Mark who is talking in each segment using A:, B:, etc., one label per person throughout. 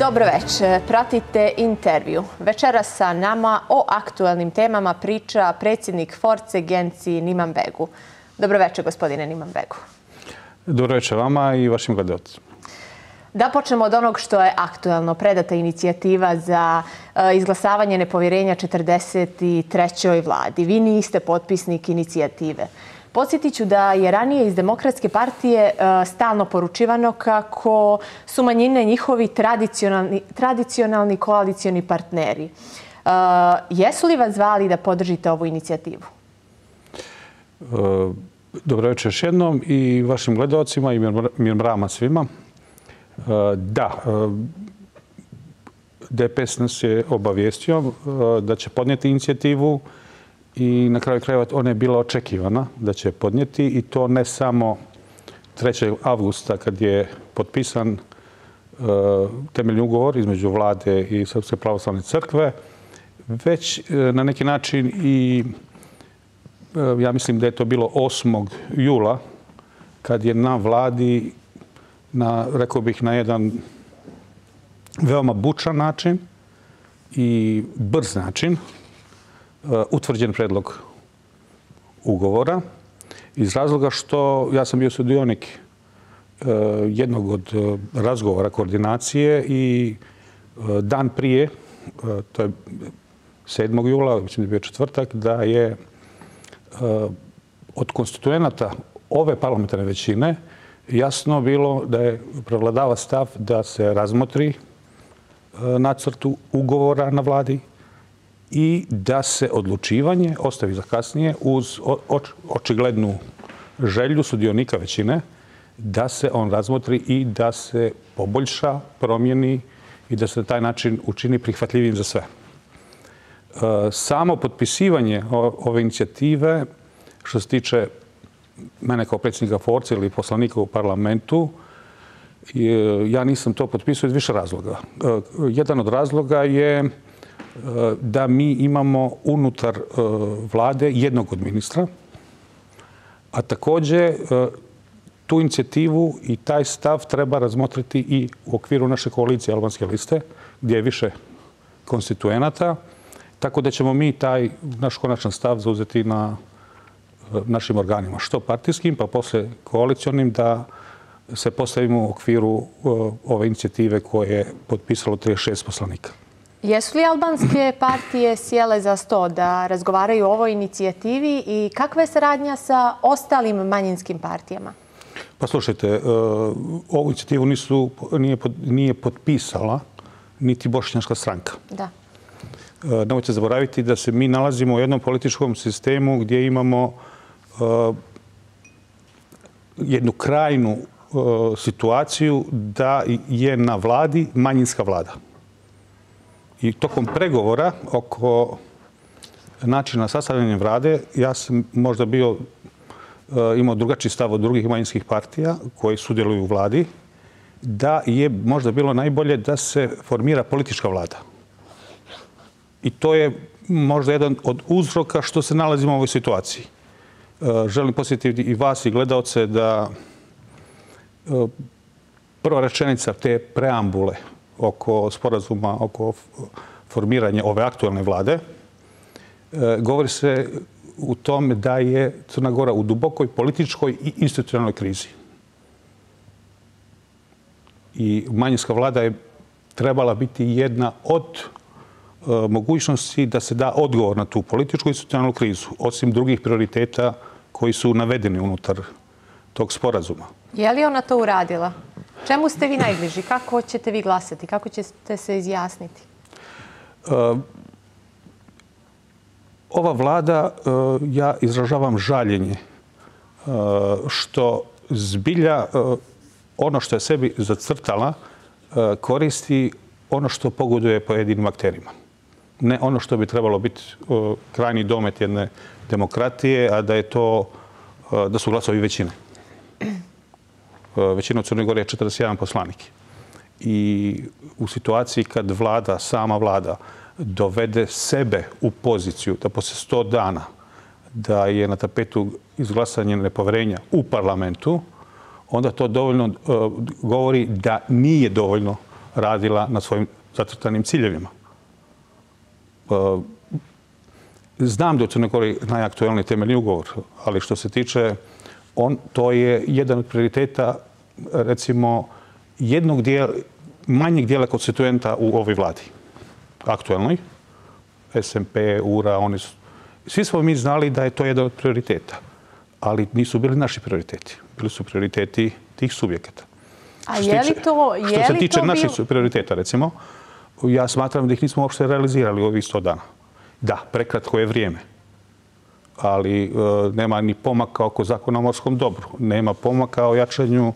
A: Dobro večer. Pratite intervju. Večera sa nama o aktuelnim temama priča predsjednik Force Genci Niman Begu. Dobro večer, gospodine Niman Begu.
B: Dobro večer vama i vašim gledalcima.
A: Da počnemo od onog što je aktuelno. Predata inicijativa za e, izglasavanje nepovjerenja 43. vladi. Vi niste potpisnik inicijative. Podsjetit ću da je ranije iz Demokratske partije e, stalno poručivano kako su manjine njihovi tradicionalni, tradicionalni koalicijoni partneri. E, jesu li vas zvali da podržite ovu inicijativu?
B: E, dobro večer još jednom i vašim gledalcima i mir mrama svima. Da, DPS nas je obavijestio da će podnijeti inicijativu i na kraju krajeva ona je bila očekivana da će podnijeti i to ne samo 3. avgusta kad je potpisan e, temeljni ugovor između vlade i Srpske pravoslavne crkve, već e, na neki način i e, ja mislim da je to bilo 8. jula kad je na vladi na, rekao bih, na jedan veoma bučan način i brz način Eh, utvrđen predlog ugovora iz razloga što ja sam bio sudionik uh, jednog od eh, razgovora koordinacije i dan prije, to je 7. jula, mislim da je bio četvrtak, da je od konstituenata ove parlamentarne većine jasno bilo da je prevladava stav da se razmotri nacrtu ugovora na vladi i da se odlučivanje ostavi za kasnije uz očiglednu želju sudionika većine da se on razmotri i da se poboljša, promijeni i da se na taj način učini prihvatljivim za sve. E, samo potpisivanje ove inicijative što se tiče mene kao predsjednika Force ili poslanika u parlamentu, ja nisam to potpisao iz više razloga. E, jedan od razloga je Eh, da mi imamo unutar eh, vlade jednog od ministra, a takođe eh, tu inicijativu i taj stav treba razmotriti i u okviru naše koalicije Albanske liste, gdje je više konstituenata, tako da ćemo mi taj naš konačan stav zauzeti na našim organima, što partijskim, pa posle koalicijonim, da se postavimo u okviru ove inicijative koje je potpisalo 36 poslanika.
A: Jesu li albanske partije sjele za sto da razgovaraju o ovoj inicijativi i kakva je saradnja sa ostalim manjinskim partijama?
B: Pa slušajte, uh, ovu inicijativu nisu, nije, nije potpisala niti bošnjaška stranka.
A: Da.
B: Uh, nemojte zaboraviti da se mi nalazimo u jednom političkom sistemu gdje imamo Uh, jednu krajnu situaciju da je na vladi manjinska vlada. I tokom pregovora oko načina sastavljanja vlade, ja sam možda bio e, imao drugačiji stav od drugih manjinskih partija koji sudjeluju u vladi, da je možda bilo najbolje da se formira politička vlada. I to je možda jedan od uzroka što se nalazimo u ovoj situaciji. E, želim posjetiti i vas i gledalce da e, prva rečenica te preambule oko sporazuma, oko formiranja ove aktualne vlade, e, govori se u tome da je Crna Gora u dubokoj političkoj i institucionalnoj krizi. I manjinska vlada je trebala biti jedna od e, mogućnosti da se da odgovor na tu političku i institucionalnu krizu, osim drugih prioriteta koji su navedeni unutar tog sporazuma.
A: Je li ona to uradila? Čemu ste vi najbliži? Kako ćete vi glasati? Kako ćete se izjasniti? Uh,
B: ova vlada, uh, ja izražavam žaljenje uh, što zbilja uh, ono što je sebi zacrtala uh, koristi ono što pogoduje pojedinim akterima. Ne ono što bi trebalo biti uh, krajni domet jedne demokratije, a da je to da su glasovi većine. Eh, većina u Crnoj Gori je 41 poslanik. I u situaciji kad vlada, sama vlada, dovede sebe u poziciju da posle 100 dana da je na tapetu izglasanje nepoverenja u parlamentu, onda to dovoljno eh, govori da nije dovoljno radila na svojim zatrtanim ciljevima. Eh, znam da je u Crnoj Gori najaktuelniji temeljni ugovor, ali što se tiče, on, to je jedan od prioriteta, recimo, jednog dijela, manjeg dijela konstituenta u ovoj vladi, aktuelnoj. SMP, URA, oni su... Svi smo mi znali da je to jedan od prioriteta, ali nisu bili naši prioriteti. Bili su prioriteti tih subjekata.
A: A je li to...
B: Što se tiče naših prioriteta, recimo, ja smatram da ih nismo uopšte realizirali u ovih sto dana. Da, prekratko je vrijeme. Ali e, nema ni pomaka oko zakona o morskom dobru. Nema pomaka o jačanju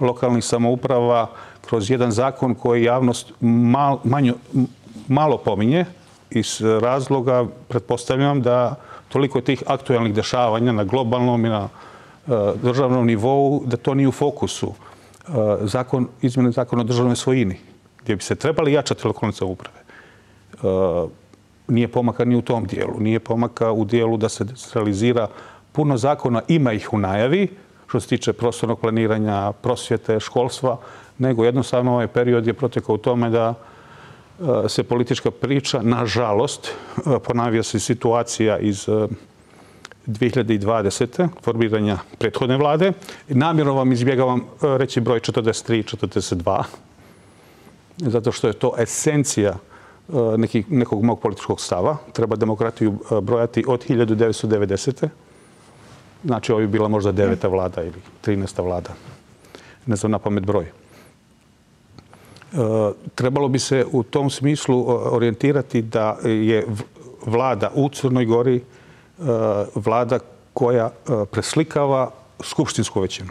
B: lokalnih samouprava kroz jedan zakon koji javnost mal, manju, malo pominje iz razloga, pretpostavljam da toliko tih aktualnih dešavanja na globalnom i na e, državnom nivou, da to nije u fokusu. E, zakon, izmjene zakona o državnoj svojini, gdje bi se trebali jačati lokalne samouprave. Nije pomaka ni u tom dijelu. Nije pomaka u dijelu da se realizira puno zakona, ima ih u najavi, što se tiče prostornog planiranja, prosvjete, školstva, nego jednostavno ovaj period je protekao u tome da e, se politička priča, nažalost, e, ponavlja ponavija se situacija iz e, 2020. Formiranja prethodne vlade. Namjerno vam izbjegavam reći broj 43, 42, zato što je to esencija Eh, nekog mog političkog stava. Treba demokratiju eh, brojati od 1990. Znači, ovo je bila možda deveta vlada ili 13. vlada. Ne znam na pamet broj. Eh, trebalo bi se u tom smislu orijentirati da je vlada u Crnoj Gori vlada koja preslikava skupštinsku većinu.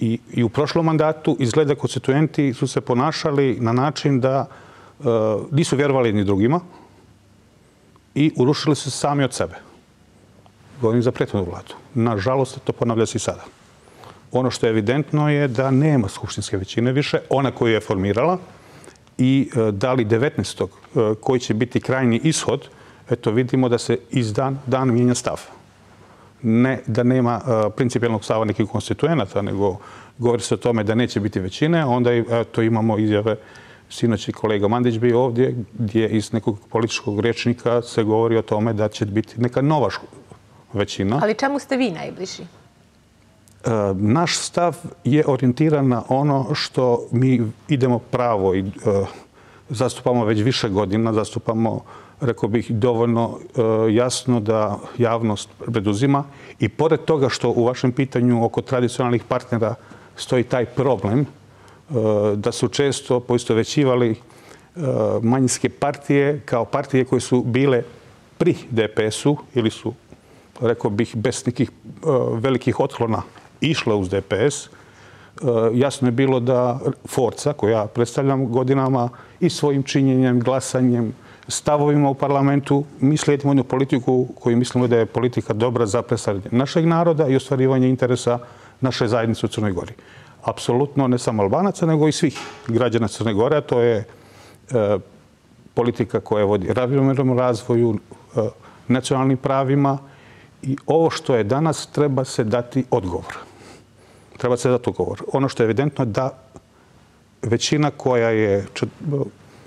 B: I, I u prošlom mandatu izgleda konstituenti su se ponašali na način da Eh, nisu vjerovali ni drugima i urušili se sami od sebe. Govorim za prethodnu vladu. Nažalost, to ponavlja se i sada. Ono što je evidentno je da nema skupštinske većine više, ona koju je formirala i eh, da li 19. Eh, koji će biti krajni ishod, eto vidimo da se iz dan, dan mijenja stav. Ne da nema principijalnog stava nekih konstituenata, nego govori se o tome da neće biti većine, onda to imamo izjave sinoć i kolega Mandić bio ovdje, gdje iz nekog političkog rečnika se govori o tome da će biti neka nova većina.
A: Ali čemu ste vi najbliži?
B: E, naš stav je orijentiran na ono što mi idemo pravo i e, zastupamo već više godina, zastupamo, rekao bih, dovoljno e, jasno da javnost preduzima i pored toga što u vašem pitanju oko tradicionalnih partnera stoji taj problem Eh, da su često poistovećivali eh, manjinske partije kao partije koje su bile pri DPS-u ili su, rekao bih, bez nekih eh, velikih otklona išle uz DPS, jasno je bilo da Forca, koju ja predstavljam godinama, i svojim činjenjem, glasanjem, stavovima u parlamentu, mi slijedimo jednu politiku koju mislimo da je politika dobra za predstavljanje našeg naroda i ostvarivanje interesa naše zajednice u Crnoj Gori. Apsolutno ne samo Albanaca, nego i svih građana Crne Gore, a to je e, politika koja vodi ravnomernom razvoju, e, nacionalnim pravima i ovo što je danas treba se dati odgovor treba se dati odgovor. Ono što je evidentno je da većina koja je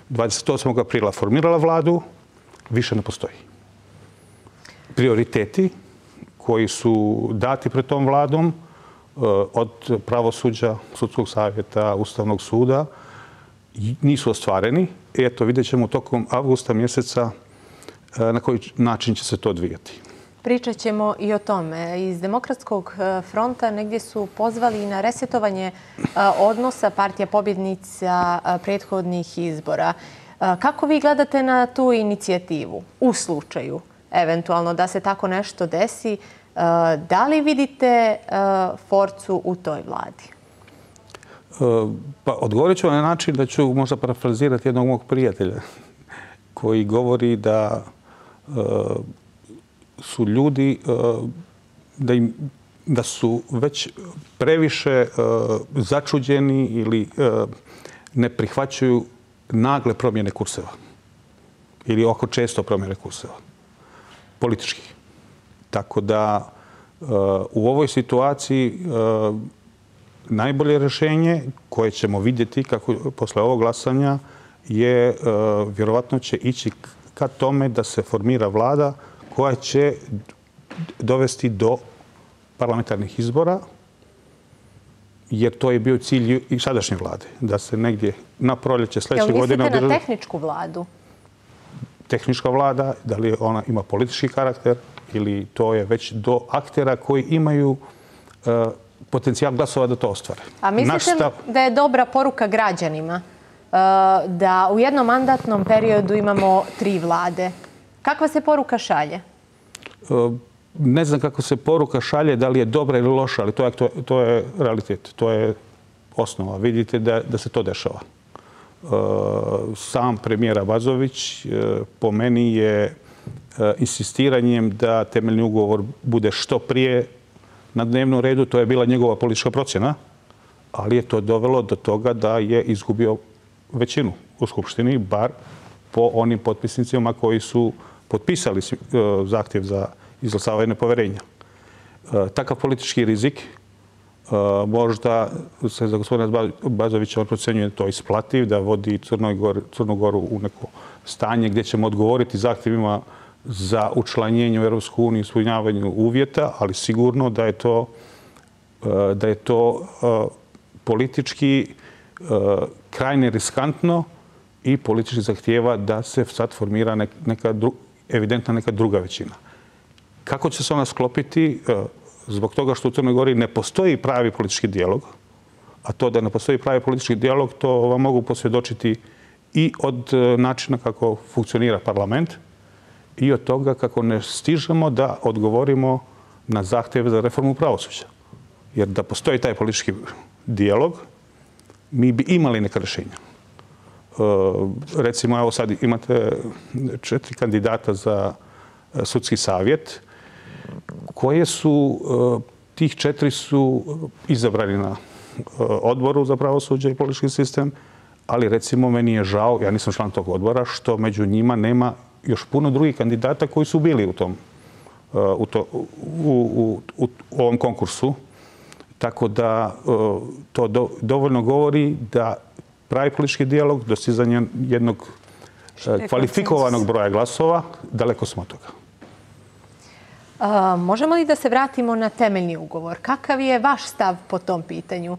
B: 28. aprila formirala vladu više ne postoji. Prioriteti koji su dati pred tom vladom Eh, od pravosuđa, sudskog savjeta, Ustavnog suda nisu ostvareni. I eto, vidjet ćemo tokom avgusta mjeseca eh, na koji način će se to odvijati.
A: Pričat ćemo i o tome. Iz Demokratskog eh, fronta negdje su pozvali na resetovanje odnosa partija pobjednica prethodnih izbora. Kako vi gledate na tu inicijativu u slučaju eventualno da se tako nešto desi? Eh, da li vidite eh, Forcu u toj vladi?
B: Eh, pa, odgovorit ću na način da ću možda parafrazirati jednog mog prijatelja koji govori da su ljudi da im da su već previše začuđeni ili ne prihvaćaju nagle promjene kurseva. Ili oko često promjene kurseva. Političkih. Tako da u ovoj situaciji najbolje rešenje koje ćemo vidjeti kako posle ovog glasanja je vjerovatno će ići ka tome da se formira vlada koja će dovesti do parlamentarnih izbora, jer to je bio cilj i sadašnje vlade, da se negdje na proljeće sljedeće godine...
A: Jel mislite na tehničku vladu?
B: Tehnička vlada, da li ona ima politički karakter ili to je već do aktera koji imaju uh, potencijal glasova da to ostvare.
A: A mislite stav... da je dobra poruka građanima uh, da u jednom mandatnom periodu imamo tri vlade? Kakva se poruka šalje?
B: Uh, ne znam kako se poruka šalje, da li je dobra ili loša, ali to je, to, to je realitet, to je osnova. Vidite da, da se to dešava. E, sam premijera Bazović e, po meni je e, E, insistiranjem da temeljni ugovor bude što prije na dnevnom redu, to je bila njegova politička procjena, ali je to dovelo do toga da je izgubio većinu u Skupštini, bar po onim potpisnicima koji su potpisali e, zahtjev za izglasavanje nepoverenja. E, takav politički rizik možda se za gospodina Bazovića on procenjuje to isplativ, da vodi Crnogoru u neko stanje gdje ćemo odgovoriti zahtjevima za učlanjenje u Europsku uniju i ispunjavanju uvjeta, ali sigurno da je to, e, da je to e, politički e, krajne riskantno i politički zahtjeva da se sad formira neka, evidentna neka druga većina. Kako će se ona sklopiti? Zbog toga što u Crnoj Gori ne postoji pravi politički dijalog, a to da ne postoji pravi politički dijalog, to vam mogu posvjedočiti i od načina kako funkcionira parlament i od toga kako ne stižemo da odgovorimo na zahtjeve za reformu pravosuđa. Jer da postoji taj politički dijalog, mi bi imali neka rješenja. E, recimo, evo sad imate četiri kandidata za e, sudski savjet koje su, e, tih četiri su izabrani na e, odboru za pravosuđe i politički sistem, ali recimo meni je žao, ja nisam član tog odbora, što među njima nema još puno drugih kandidata koji su bili u tom e, u, to, u, u, u, u ovom konkursu. Tako da to do, dovoljno govori da pravi politički dijalog, dostizanje jednog kvalifikovanog broja glasova, daleko smo od toga
A: možemo li da se vratimo na temeljni ugovor? Kakav je vaš stav po tom pitanju?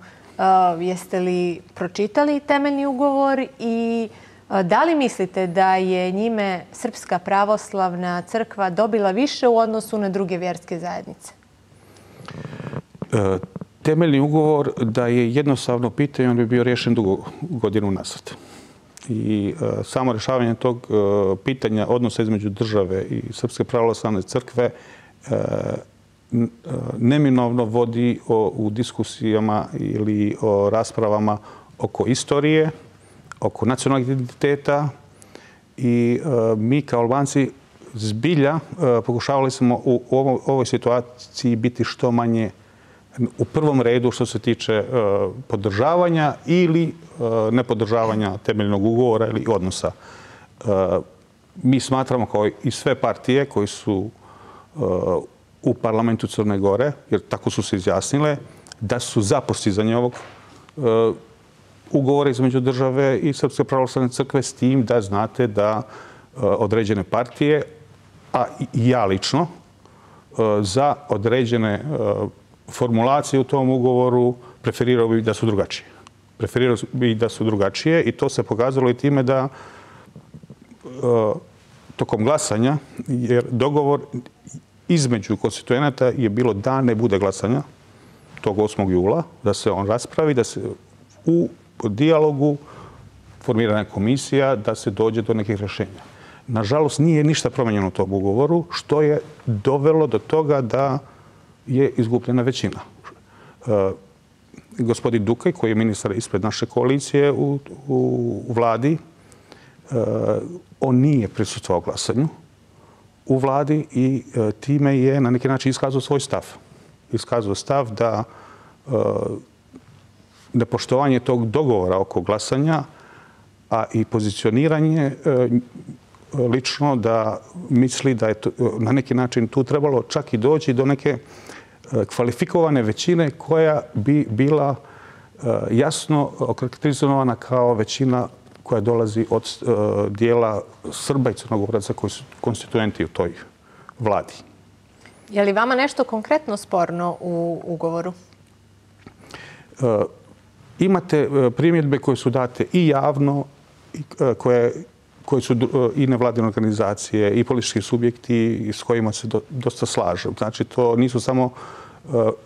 A: jeste li pročitali temeljni ugovor i da li mislite da je njime Srpska pravoslavna crkva dobila više u odnosu na druge vjerske zajednice?
B: E, temeljni ugovor da je jednostavno pitanje, on bi bio rješen dugo godinu nazad. I e, samo rješavanje tog e, pitanja odnosa između države i Srpske pravoslavne crkve e, e, neminovno vodi u diskusijama ili o raspravama oko istorije, oko nacionalnog identiteta i e, mi kao Albanci zbilja e, pokušavali smo u ovoj situaciji biti što manje u prvom redu što se tiče e, podržavanja ili nepodržavanja temeljnog ugovora ili odnosa. Mi smatramo kao i sve partije koji su u parlamentu Crne Gore, jer tako su se izjasnile, da su za postizanje ovog ugovora između države i Srpske pravoslavne crkve s tim da znate da e, određene partije, a i ja lično, e, za određene e, formulacije u tom ugovoru preferirao bi da su drugačije. Preferirao bi da su drugačije i to se pokazalo i time da tokom glasanja, jer dogovor između konstituenata je bilo da ne bude glasanja tog 8. jula, da se on raspravi, da se u dijalogu formirana komisija, da se dođe do nekih rešenja. Nažalost, nije ništa promenjeno u tom ugovoru, što je dovelo do toga da je izgupljena većina. E, gospodin Dukaj, koji je ministar ispred naše koalicije u, u, u vladi, e, on nije prisutvao glasanju u vladi i e, time je na neki način iskazao svoj stav. Iskazao stav da e, nepoštovanje tog dogovora oko glasanja, a i pozicioniranje e, lično da misli da je to, na neki način tu trebalo čak i doći do neke kvalifikovane većine koja bi bila jasno okarakterizovana kao većina koja dolazi od dijela Srba i Crnogoraca koji su konstituenti u toj vladi.
A: Je li vama nešto konkretno sporno u ugovoru?
B: Imate e, primjedbe koje su date i javno, e, koje koji su e, i nevladine organizacije i politički subjekti s kojima se dosta slažem. Znači, to nisu samo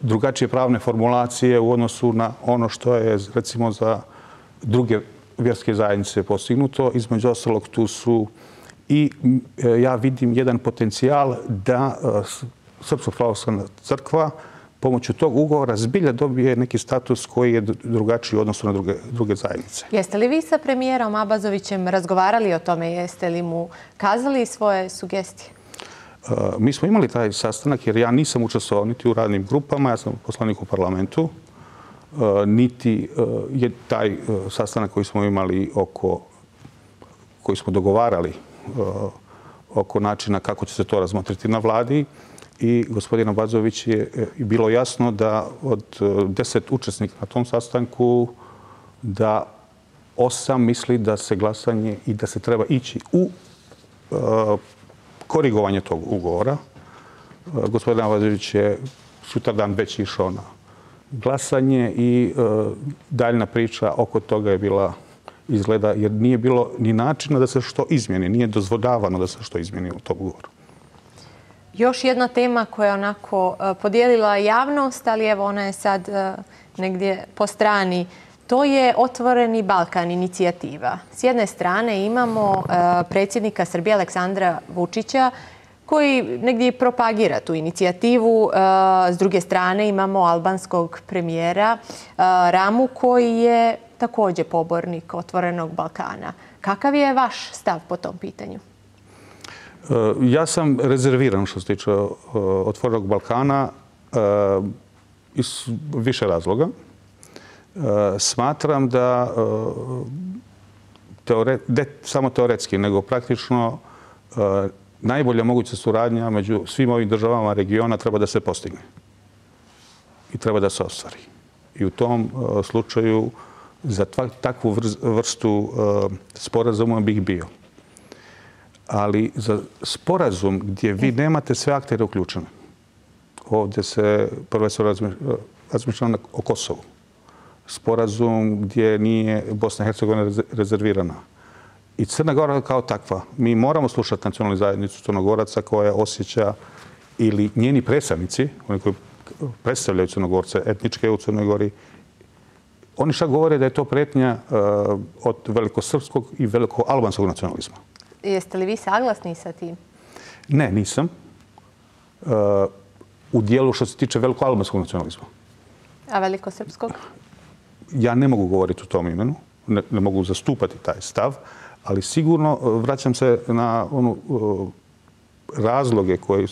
B: drugačije pravne formulacije u odnosu na ono što je, recimo, za druge vjerske zajednice postignuto. Između ostalog, tu su i ja vidim jedan potencijal da Srpsko pravoslavna crkva pomoću tog ugovora zbilja dobije neki status koji je drugačiji u odnosu na druge, druge zajednice.
A: Jeste li vi sa premijerom Abazovićem razgovarali o tome? Jeste li mu kazali svoje sugestije?
B: Uh, mi smo imali taj sastanak jer ja nisam učestvovao niti u radnim grupama, ja sam poslanik u parlamentu, uh, niti uh, je taj sastanak koji smo imali oko, koji smo dogovarali oko načina kako će se to razmotriti na vladi, i gospodina Bazović je e, bilo jasno da od e, deset učesnika na tom sastanku da osam misli da se glasanje i da se treba ići u e, korigovanje tog ugovora. E, gospodin Bazović je sutradan već išao na glasanje i e, daljna priča oko toga je bila izgleda jer nije bilo ni načina da se što izmjeni, nije dozvodavano da se što izmjeni u tom ugovoru.
A: Još jedna tema koja je onako e, podijelila javnost, ali evo ona je sad e, negdje po strani, to je Otvoreni Balkan inicijativa. S jedne strane imamo e, predsjednika Srbije Aleksandra Vučića koji negdje propagira tu inicijativu. S druge strane imamo albanskog premijera Ramu koji je također pobornik Otvorenog Balkana. Kakav je vaš stav po tom pitanju?
B: Eh, ja sam rezerviran što se tiče eh, Otvorenog Balkana eh, iz više razloga. Smatram da samo teoretski, nego praktično najbolja moguća suradnja među svim ovim državama regiona treba da se postigne. I treba da se ostvari. I u tom slučaju za takvu vrstu sporazuma bih bio ali za sporazum gdje vi nemate sve aktere uključene, ovdje se prvo se razmišljamo o Kosovu, sporazum gdje nije Bosna i Hercegovina rezervirana i Crna Gora kao takva. Mi moramo slušati nacionalnu zajednicu Crnogoraca koja osjeća ili njeni predstavnici, oni koji predstavljaju Crnogorce, etničke u Crnoj Gori, oni šta govore da je to pretnja uh, od velikosrpskog i veliko-albanskog nacionalizma.
A: Jeste li vi saglasni sa tim?
B: Ne, nisam. Uh, u dijelu što se tiče veliko-albanskog nacionalizma.
A: A veliko-srpskog?
B: Ja ne mogu govoriti u tom imenu. Ne, ne mogu zastupati taj stav. Ali sigurno uh, vraćam se na onu uh, razloge koje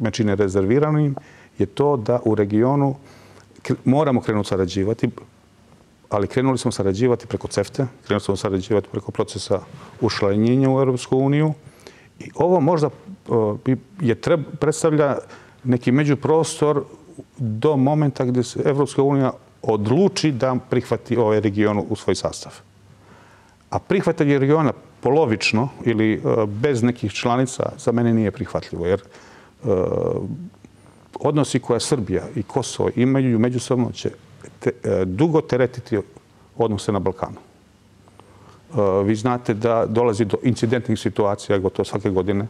B: me čine rezerviranim je to da u regionu moramo krenuti sarađivati ali krenuli smo sarađivati preko CEFTE, krenuli smo sarađivati preko procesa ušlanjenja u Europsku uniju. I ovo možda eh, je treb, predstavlja neki međuprostor do momenta gdje se Evropska unija odluči da prihvati ovaj region u svoj sastav. A prihvatanje regiona polovično ili eh, bez nekih članica za mene nije prihvatljivo, jer eh, odnosi koje Srbija i Kosovo imaju međusobno će te, e, dugo teretiti odnose na Balkanu. E, vi znate da dolazi do incidentnih situacija gotovo svake godine, e,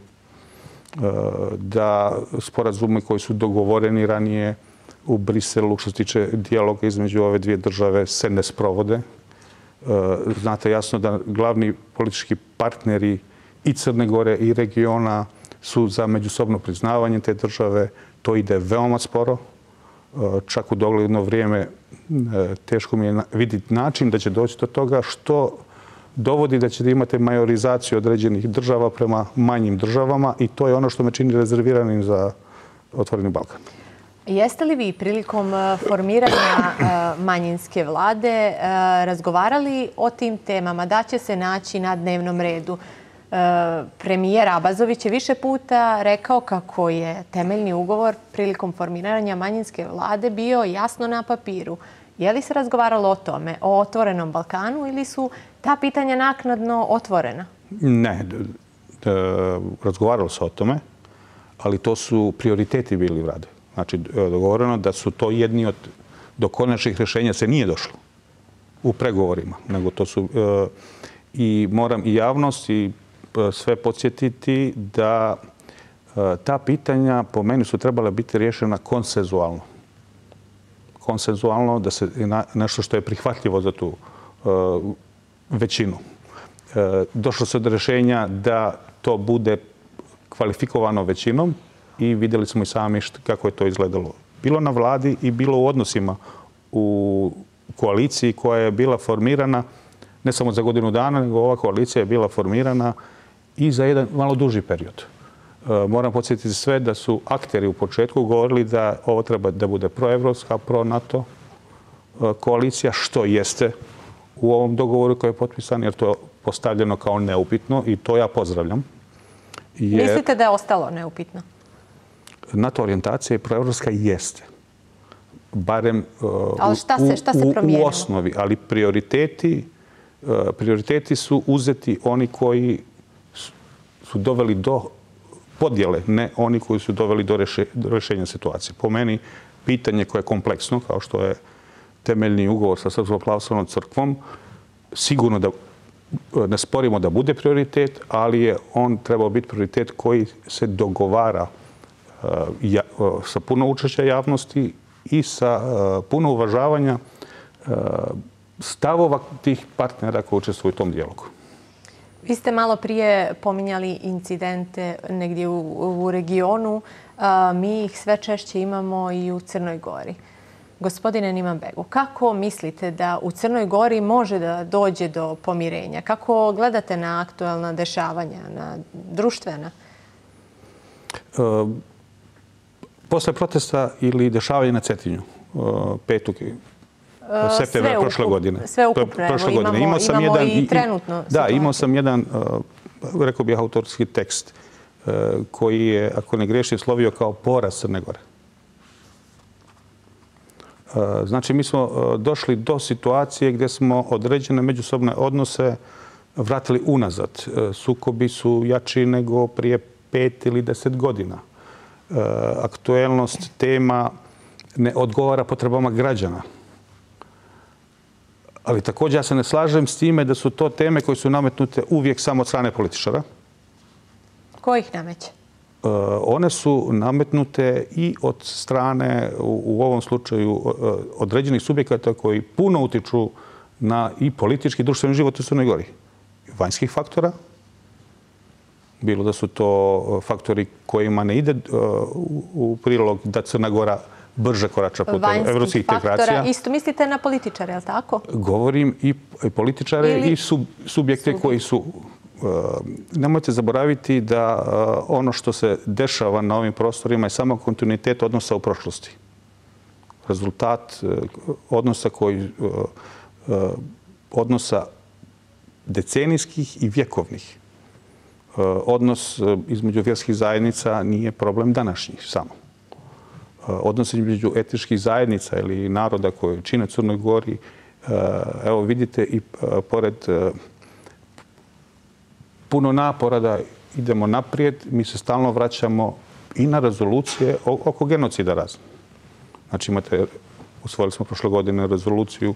B: da sporazumi koji su dogovoreni ranije u Briselu što se tiče dijaloga između ove dvije države se ne sprovode. Znate jasno da glavni politički partneri i Crne Gore i regiona su za međusobno priznavanje te države. To ide veoma sporo čak u dogledno vrijeme e, teško mi je vidjeti način da će doći do toga što dovodi da ćete imati majorizaciju određenih država prema manjim državama i to je ono što me čini rezerviranim za otvoreni Balkan.
A: Jeste li vi prilikom e, formiranja e, manjinske vlade razgovarali o tim temama? Da će se naći na dnevnom redu? Premijer Abazović je više puta rekao kako je temeljni ugovor prilikom formiranja manjinske vlade bio jasno na papiru Je li se razgovaralo o tome, o otvorenom Balkanu ili su ta pitanja naknadno otvorena?
B: Ne, razgovaralo se o tome, ali to su prioriteti bili vlade. Znači, dogovoreno da su to jedni od do konačnih rješenja se nije došlo u pregovorima, nego to su e, i moram i javnost i sve podsjetiti da e, ta pitanja po meni su trebala biti rješena konsenzualno. Konsenzualno da se nešto što je prihvatljivo za tu e, većinu. E, došlo se do rješenja da to bude kvalifikovano većinom i vidjeli smo i sami kako je to izgledalo. Bilo na vladi i bilo u odnosima u koaliciji koja je bila formirana ne samo za godinu dana, nego ova koalicija je bila formirana i za jedan malo duži period. E, moram podsjetiti sve da su akteri u početku govorili da ovo treba da bude proevropska, pro-NATO e, koalicija, što jeste u ovom dogovoru koji je potpisan, jer to je postavljeno kao neupitno i to ja pozdravljam.
A: Mislite da je ostalo neupitno?
B: NATO orijentacija i proevropska jeste barem
A: ali šta se, šta se
B: u, u osnovi, ali prioriteti, prioriteti su uzeti oni koji su doveli do podjele, ne oni koji su doveli do, reše, do rešenja situacije. Po meni, pitanje koje je kompleksno, kao što je temeljni ugovor sa Srpskom plavstvenom crkvom, sigurno da ne sporimo da bude prioritet, ali je on trebao biti prioritet koji se dogovara uh, ja, uh, sa puno učešća javnosti i sa eh, puno uvažavanja stavova tih partnera koji učestvuju u tom dijalogu.
A: Vi ste malo prije pominjali incidente negdje u, u regionu. A, mi ih sve češće imamo i u Crnoj Gori. Gospodine Nimanbegu, kako mislite da u Crnoj Gori može da dođe do pomirenja? Kako gledate na aktualna dešavanja, na društvena?
B: E, posle protesta ili dešavanja na Cetinju, e, petog septembra prošle godine.
A: Sve ukupno, prošle evo, godine. imamo, imamo jedan, i trenutno.
B: Da, imao sam jedan, rekao bih, autorski tekst koji je, ako ne greši, slovio kao poraz Crne Gore. Znači, mi smo došli do situacije gdje smo određene međusobne odnose vratili unazad. Sukobi su jači nego prije pet ili deset godina. Eh, aktuelnost tema ne odgovara potrebama građana. Ali također ja se ne slažem s time da su to teme koje su nametnute uvijek samo od strane političara.
A: Ko ih nameće?
B: Eh, one su nametnute i od strane, u ovom slučaju, eh, određenih subjekata koji puno utiču na i politički i društveni život u Crnoj Gori. Vanjskih faktora, bilo da su to faktori kojima ne ide u prilog da Crna Gora brže korača po evropskih integracija.
A: Isto mislite na političare, je li tako?
B: Govorim i političare i subjekte koji su... Nemojte zaboraviti da ono što se dešava na ovim prostorima je samo kontinuitet odnosa u prošlosti. Rezultat odnosa koji odnosa decenijskih i vjekovnih. E, odnos e, između vjerskih zajednica nije problem današnjih samo. Odnos između etičkih zajednica ili naroda koje čine Crnoj Gori, e, evo vidite i e, pored e, puno napora da idemo naprijed, mi se stalno vraćamo i na rezolucije oko genocida razne. Znači imate, usvojili smo prošle godine rezoluciju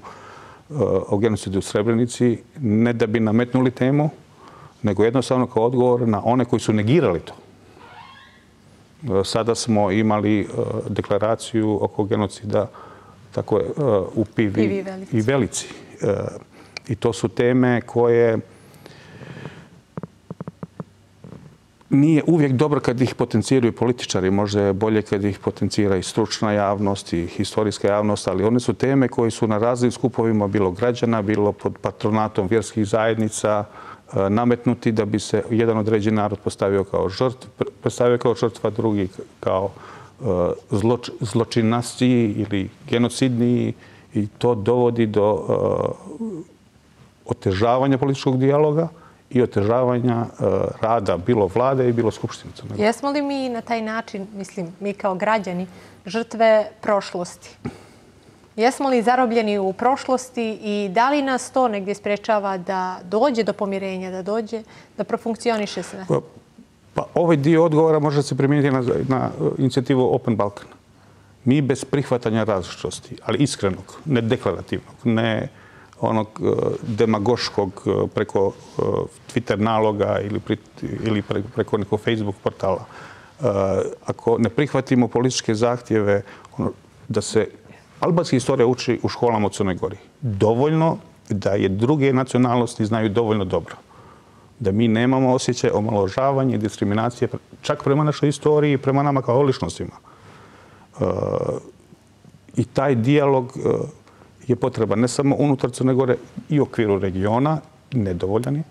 B: o genocidu u Srebrenici, ne da bi nametnuli temu, nego jednostavno kao odgovor na one koji su negirali to. E, sada smo imali e, deklaraciju oko genocida tako je, e, u Pivi, i Velici. I to su teme koje nije uvijek dobro kad ih potencijiraju političari. Možda je bolje kad ih potencijira i stručna javnost i historijska javnost, ali one su teme koje su na raznim skupovima bilo građana, bilo pod patronatom vjerskih zajednica, E, E, nametnuti da bi se jedan određen narod postavio kao žrtv, postavio kao žrtva, drugi kao e, zloč, zločinastiji ili genocidni i to dovodi do e, otežavanja političkog dijaloga i otežavanja rada bilo vlade i bilo skupštine.
A: Jesmo li mi na taj način, mislim, mi kao građani, žrtve prošlosti? Jesmo li zarobljeni u prošlosti i da li nas to negdje sprečava da dođe do pomirenja, da dođe, da profunkcioniše sve?
B: Pa, pa ovaj dio odgovora može se primijeniti na, na inicijativu Open Balkan. Mi bez prihvatanja različitosti, ali iskrenog, ne deklarativnog, ne onog e, demagoškog e, preko e, Twitter naloga ili, ili preko nekog Facebook portala. Ako ne prihvatimo političke zahtjeve ono, da se albanska istorija uči u školama u Crnoj Gori, dovoljno da je druge nacionalnosti znaju dovoljno dobro. Da mi nemamo osjećaj omaložavanja i diskriminacije čak prema našoj istoriji i prema nama kao ličnostima. E, I taj dijalog e, je potreban ne samo unutar Crne Gore i u okviru regiona, nedovoljan je.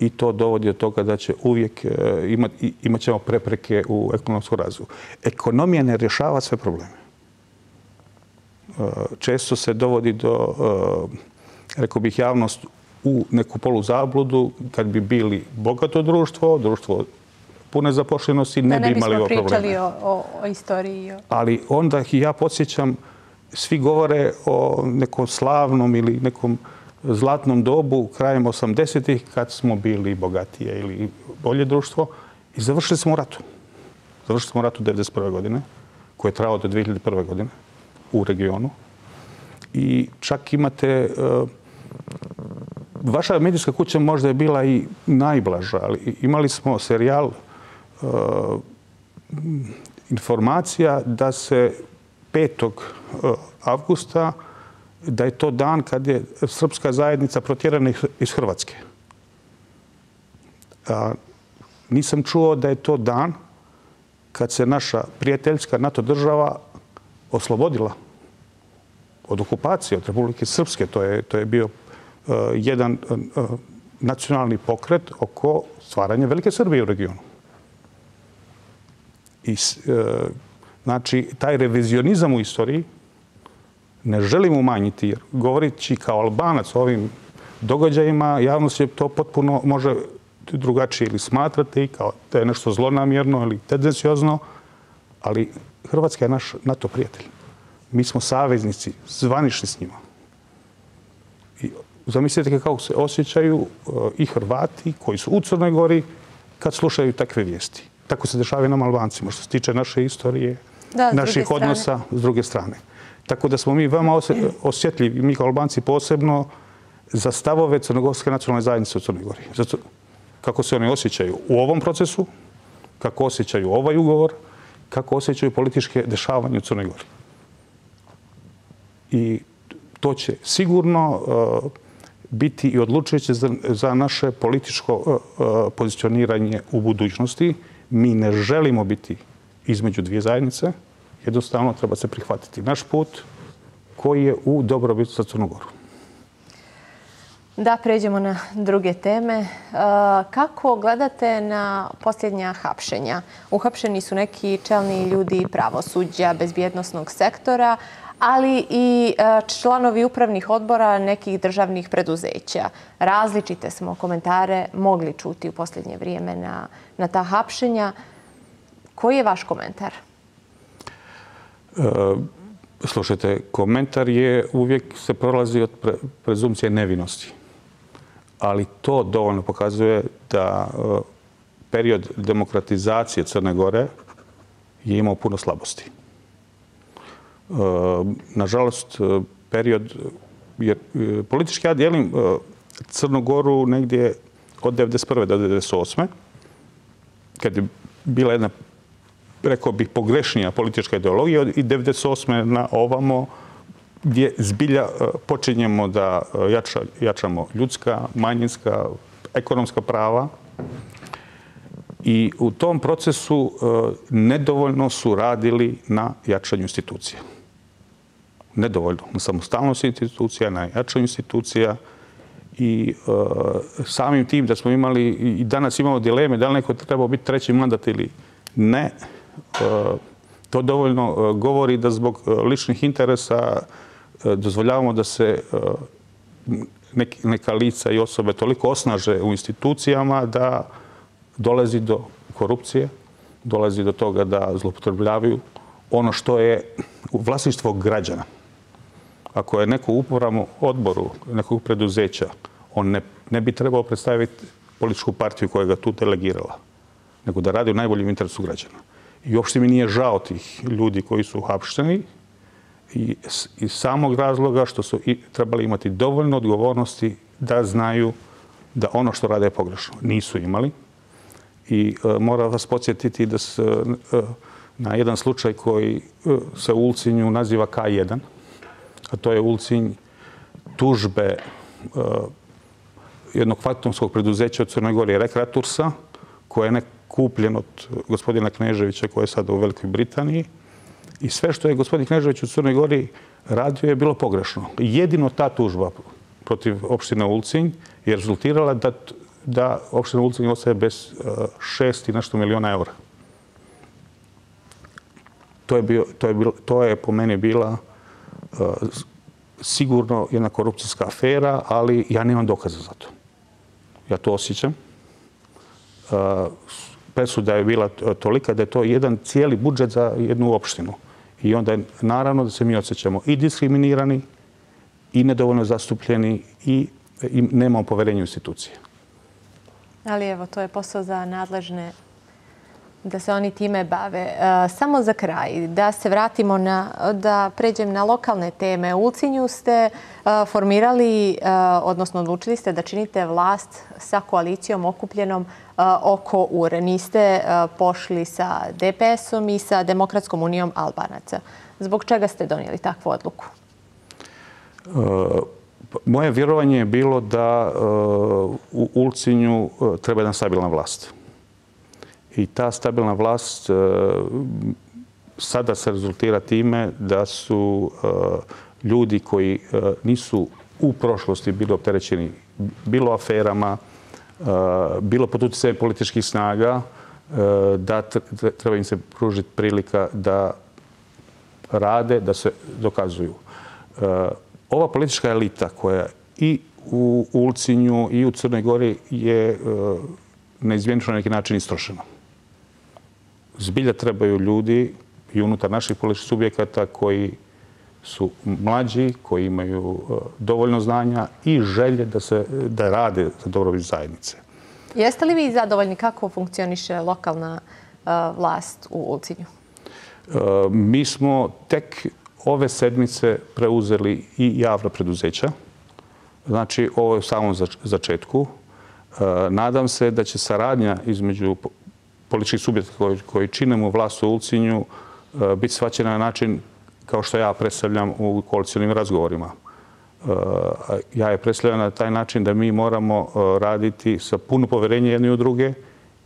B: I to dovodi do toga da će uvijek e, imati, imat ćemo prepreke u ekonomskom razvoju. Ekonomija ne rješava sve probleme. Često se dovodi do, e, rekao bih, javnost u neku polu zabludu kad bi bili bogato društvo, društvo pune zapošljenosti, ne, bi imali ovo probleme.
A: Da ne bismo pričali o, o, istoriji.
B: Ali onda ja podsjećam, svi govore o nekom slavnom ili nekom zlatnom dobu krajem 80-ih kad smo bili bogatije ili bolje društvo i završili smo u ratu. Završili smo u ratu 1991. godine, koje je trao do 2001. godine u regionu. I čak imate... E, vaša medijska kuća možda je bila i najblaža, ali imali smo serijal e, informacija da se 5. E, avgusta, da je to dan kad je srpska zajednica protjerana iz Hrvatske. Nisam čuo da je to dan kad se naša prijateljska NATO država oslobodila od okupacije, od Republike Srpske. To je, to je bio uh, jedan uh, nacionalni pokret oko stvaranja Velike Srbije u regionu. I uh, Znači, taj revizionizam u istoriji ne želim umanjiti, jer govorići kao albanac o ovim događajima, javnost je to potpuno može drugačije ili smatrati kao da je nešto zlonamjerno ili tendencijozno, ali Hrvatska je naš NATO prijatelj. Mi smo saveznici, zvanišni s njima. I zamislite kako se osjećaju e, i Hrvati koji su u Crnoj Gori kad slušaju takve vijesti. Tako se dešava nam Albancima, što se tiče naše istorije, da, naših odnosa s druge strane. Tako da smo mi veoma osjetljivi, mi kao Albanci posebno, za stavove Crnogorske nacionalne zajednice u Crnoj Gori. Zato kako se oni osjećaju u ovom procesu, kako osjećaju ovaj ugovor, kako osjećaju političke dešavanje u Crnoj Gori. I to će sigurno uh, biti i odlučujuće za, za naše političko uh, uh, pozicioniranje u budućnosti. Mi ne želimo biti između dvije zajednice, jednostavno treba se prihvatiti naš put koji je u dobrobit za Crnogoru.
A: Da, pređemo na druge teme. E, kako gledate na posljednja hapšenja? Uhapšeni su neki čelni ljudi pravosuđa, bezbjednostnog sektora, ali i e, članovi upravnih odbora nekih državnih preduzeća. Različite smo komentare mogli čuti u posljednje vrijeme na, na ta hapšenja. Koji je vaš komentar?
B: E, slušajte, komentar je uvijek se prolazi od pre, prezumcije nevinosti. Ali to dovoljno pokazuje da e, period demokratizacije Crne Gore je imao puno slabosti. E, nažalost, e, period, jer politički ja dijelim Crnogoru negdje od 1991. do 1998. kad je bila jedna rekao bih, pogrešnija politička ideologija i 98. na ovamo gdje zbilja e, počinjemo da e, jača, jačamo ljudska, manjinska, ekonomska prava. I u tom procesu e, nedovoljno su radili na jačanju institucija. Nedovoljno. Na samostalnosti institucija, na jačanju institucija. I samim tim da smo imali, i danas imamo dileme da li neko trebao biti treći mandat ili ne, to dovoljno govori da zbog ličnih interesa E, dozvoljavamo da se e, neka lica i osobe toliko osnaže u institucijama da dolazi do korupcije, dolazi do toga da zlopotrebljavaju ono što je vlasništvo građana. Ako je neko u upravnom odboru nekog preduzeća, on ne, ne bi trebao predstaviti političku partiju koja ga tu delegirala, nego da radi u najboljem interesu građana. I uopšte mi nije žao tih ljudi koji su hapšteni, i iz samog razloga što su i trebali imati dovoljno odgovornosti da znaju da ono što rade je pogrešno. Nisu imali. I e, mora vas podsjetiti da se e, na jedan slučaj koji e, se u Ulcinju naziva K1, a to je Ulcinj tužbe e, jednog fantomskog preduzeća od Crnoj Gori Rekreatursa, koje je kupljen od gospodina Kneževića koji je sada u Velikoj Britaniji. I sve što je gospodin Knežević u Crnoj Gori radio je bilo pogrešno. Jedino ta tužba protiv opštine Ulcinj je rezultirala da, da opština Ulcinj ostaje bez e, šest i nešto miliona eura. To je, bio, to je, bilo, to je po meni bila uh, sigurno jedna korupcijska afera, ali ja nemam dokaza za to. Ja to osjećam. Uh, presuda je bila tolika da je to jedan cijeli budžet za jednu opštinu. I onda je naravno da se mi osjećamo i diskriminirani, i nedovoljno zastupljeni, i, i nemamo poverenje u institucije.
A: Ali evo, to je posao za nadležne da se oni time bave. E, samo za kraj, da se vratimo na, da pređem na lokalne teme. U Ulcinju ste e, formirali, e, odnosno odlučili ste da činite vlast sa koalicijom okupljenom oko URE. Niste pošli sa DPS-om i sa Demokratskom unijom Albanaca. Zbog čega ste donijeli takvu odluku?
B: Moje vjerovanje je bilo da u Ulcinju treba jedan stabilna vlast. I ta stabilna vlast e, sada se rezultira time da su e, ljudi koji e, nisu u prošlosti bili opterećeni bilo aferama, bilo pod utjecajem političkih snaga, da treba im se pružiti prilika da rade, da se dokazuju. Ova politička elita koja i u Ulcinju i u Crnoj Gori je neizvjenično na neki način istrošena zbilja trebaju ljudi i unutar naših političkih subjekata koji su mlađi, koji imaju e, dovoljno znanja i želje da, se, da rade za dobrobit zajednice.
A: Jeste li vi zadovoljni kako funkcioniše lokalna uh, vlast u Ulcinju?
B: Uh, mi smo tek ove sedmice preuzeli i javna preduzeća. Znači, ovo je u samom začetku. Uh, nadam se da će saradnja između politički subjekt koji, koji činemo vlast u Ulcinju e, biti svaćena na način kao što ja predstavljam u koalicijalnim razgovorima. E, ja je predstavljam na taj način da mi moramo e, raditi sa puno poverenja jedni u druge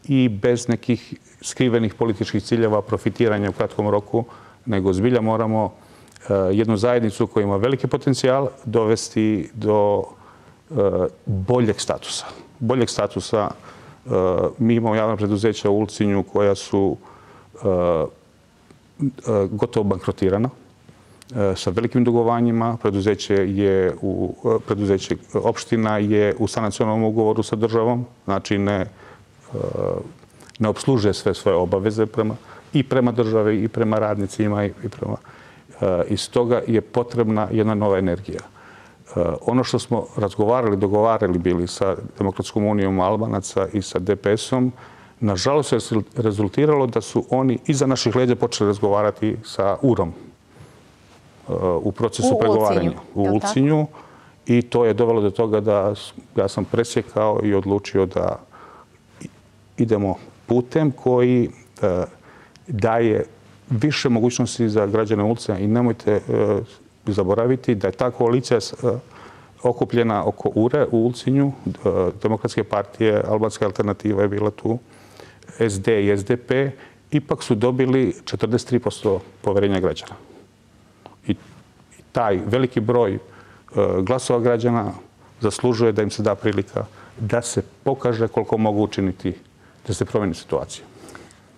B: i bez nekih skrivenih političkih ciljeva profitiranja u kratkom roku, nego zbilja moramo jednu zajednicu koja ima veliki potencijal dovesti do boljeg statusa. Boljeg statusa Eh, mi imamo javna preduzeća u Ulcinju koja su e, gotovo bankrotirana sa velikim dugovanjima. Preduzeće je u preduzeće opština je u sanacionalnom ugovoru sa državom, znači ne ne obslužuje sve svoje obaveze prema i prema državi i prema radnicima i prema iz toga je potrebna jedna nova energija. Eh, ono što smo razgovarali, dogovarali bili sa Demokratskom unijom Albanaca i sa DPS-om, nažalost je rezultiralo da su oni iza naših leđa počeli razgovarati sa UROM eh, u procesu pregovaranja u Ulcinju. I to je dovelo do toga da ja sam presjekao i odlučio da idemo putem koji eh, daje više mogućnosti za građane Ulcinja i nemojte zaboraviti da je ta koalicija okupljena oko URE u Ulcinju, e, Demokratske partije, Albanska alternativa je bila tu, SD i SDP, ipak su dobili 43% poverenja građana. I taj veliki broj e, glasova građana zaslužuje da im se da prilika da se pokaže koliko mogu učiniti da se promeni situacija.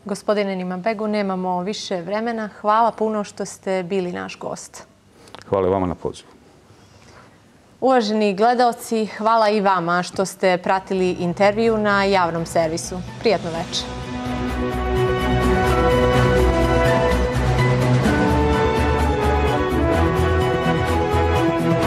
A: Gospodine Nimabegu, nemamo više vremena. Hvala puno što ste bili naš gost.
B: Hvala vama na pozivu.
A: Uvaženi gledalci, hvala i vama što ste pratili intervju na javnom servisu. Prijatno večer.